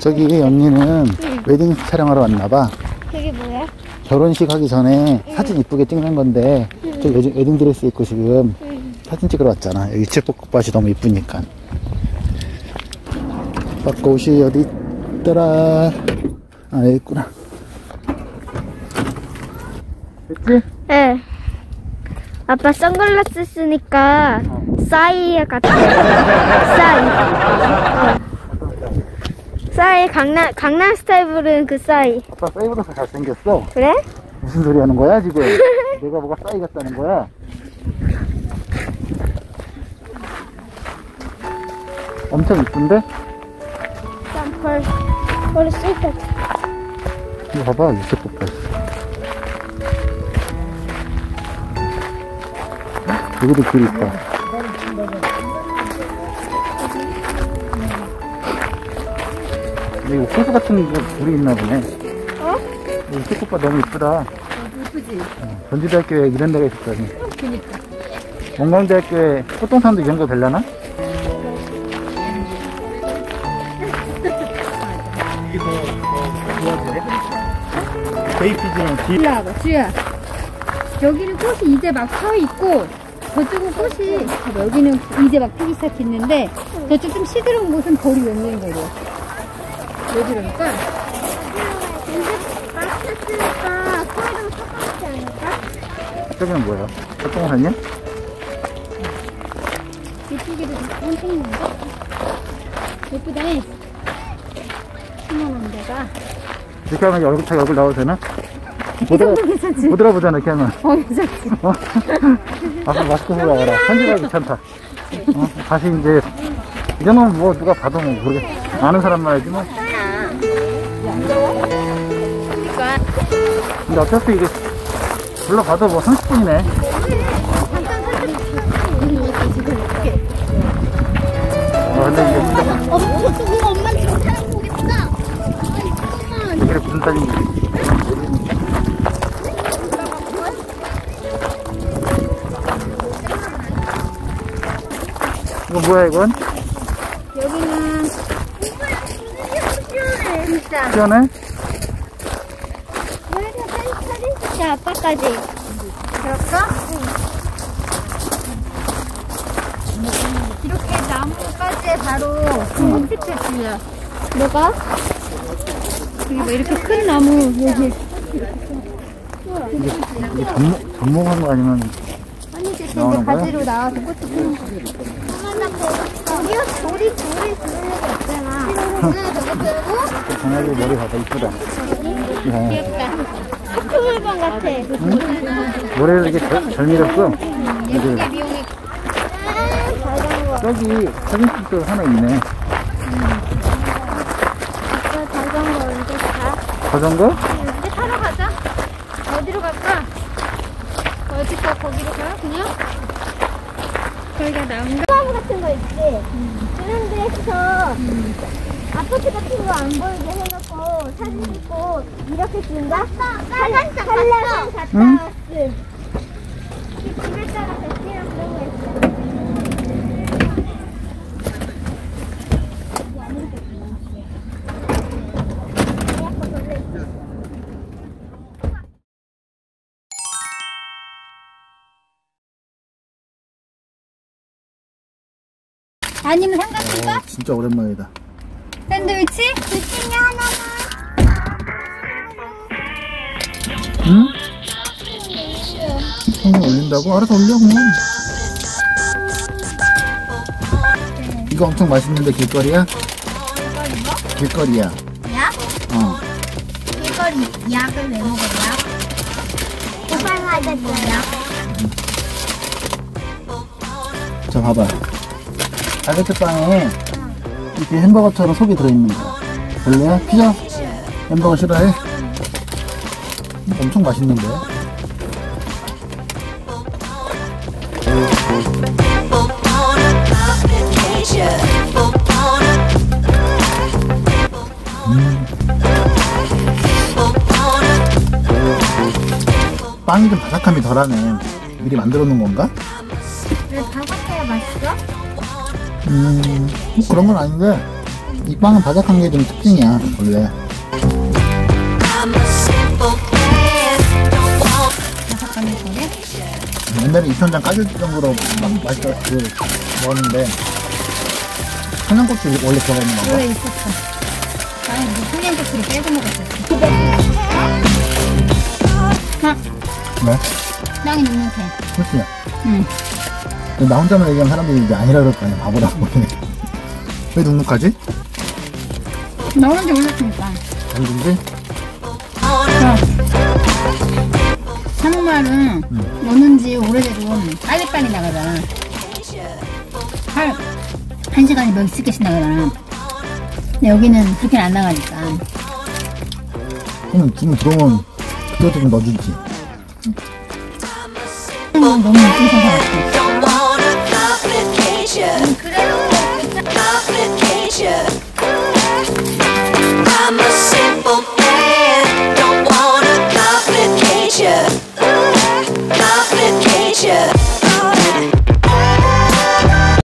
저기 언니는 웨딩 촬영하러 왔나봐. 그게 뭐야? 결혼식 하기 전에 사진 이쁘게 찍는 건데 저 웨딩, 웨딩 드레스 입고 지금 사진 찍으러 왔잖아. 여기 유채꽃밭이 너무 이쁘니까. 벚꽃이 어디 있더라. 아, 여기 있구나. 됐지? 네. 아빠 선글라스 쓰니까 싸이 같아. 싸이. 어. 싸이 강남 강남 스타일 부르는 그 싸이. 아빠 싸이보다 더 잘생겼어. 그래? 무슨 소리 하는 거야, 지금? 내가 뭐가 싸이 같다는 거야? 엄청 이쁜데? 쌈펄. 머리 쓸때 이거 봐봐, 유채꽃밭. 여기도 귤 있다. 근데 이거 호수 같은 거 귤이 있나 보네. 어? 이 유채꽃밭 너무 이쁘다. 예쁘지? 어, 전주대학교에 이런 데가 있었다니. 그니까. 원광대학교에 꽃동산도 이런 거 되려나? 베이피즈는 뒤 올라와봐, 주야. 여기는 꽃이 이제 막펴 있고, 저쪽은 꽃이, 여기는 이제 막 피기 시작했는데, 저쪽 좀 시들은 곳은 벌이 맺는 거려. 왜 그러니까? 마스크 쓰니까 코랑 똑같지 않을까? 저기는 뭐야? 꽃동산이야? 이쪽에도 엄청 있는데? 예쁘다네. 심어놓은 데가. 이렇게 하면 얼굴 차 얼굴 나와도 되나? 이 못, 알아, 정도 괜찮지? 못 알아보잖아, 이렇게 하면. 어, 괜찮지? 어? 아빠 마스크 쓰고 나가라. 편집하기 귀찮다. 어? 다시 이제, 이 정도면 뭐 누가 봐도 뭐 모르겠 아는 사람만 알지 뭐. 근데 어차피 이게 불러봐도 뭐 30분이네. 어, 근데 이게 진짜 어, 저거 지금 보겠다. 아, 이게 무슨 딸인지. 이거 뭐야, 이건? 여기는 진짜. 시원해? 사진 사진 찍자 아빠까지. 그럴까? 이렇게 나무까지 바로 그 햇빛이야. 뭐가? 여기 뭐 이렇게 큰 나무 여기 이게 접목, 접목한 거 아니면 아니 이제 이제 나오는 거야? 가지로 나와서 꽃도 피는 거지. 우리 우리 우리 그런 거 있잖아. 강아지 머리 봐봐, 이쁘다. 네. 귀엽다. 학교 물건 같아. 머리를 이렇게 절, 절 밀었어. 예쁘게 미용해. 자전거. 저기 사진집도 하나 있네. 아빠 자전거 언제 타? 자전거? 이제 타러 가자. 어디로 갈까? 어디 가 거기로 가? 그냥? 거기가 나온다. 클럽 같은 거 있지? 그런 데서 아파트 같은 거 안 보이게 해놓고 사진 찍고 이렇게 찍는다? 사진 촬영 갔다 응? 왔음. 집에다가 배치랑 그런 거 있어. 아니면 삼각김밥? 어, 진짜 오랜만이다. 샌드위치? 둘 중에 하나만. 응? 손에 올린다고? 알아서 올려, 그냥. 이거 엄청 맛있는데 길거리야? 길거리야. 야? 어. 이걸 약을 왜 먹어, 약? 오빠가 될 거야. 자, 봐봐. 바게트 빵에 이렇게 햄버거처럼 속이 들어있는 거야. 별로야? 피자? 햄버거 싫어해? 엄청 맛있는데? 음. 빵이 좀 바삭함이 덜하네. 미리 만들어 놓은 건가? 왜 바삭해야 맛있어? 음, 뭐 그런 건 아닌데, 이 빵은 바삭한 게 좀 특징이야, 원래. 옛날에 입천장 까질 정도로 막 맛있어, 그, 먹었는데, 청양고추 원래 들어가 있는 건가? 원래 있었어. 나는 뭐 청양고추를 빼고 먹었었어. 아, 왜? 땅이 눅눅해. 그렇지. 응. 나 혼자만 얘기하면 사람들이 이제 아니라 그럴 거 아니야, 바보라고. 왜 눅눅하지? 나 혼자 올렸으니까. 아니든지? 한국말은 넣는 지 오래돼도 빨리빨리 나가잖아. 한, 한 시간에 몇십 개씩 나가잖아. 근데 여기는 그렇게는 안 나가니까. 그럼 지금 들어오면 그것도 좀 넣어주지. 너무 느낌 상관없어.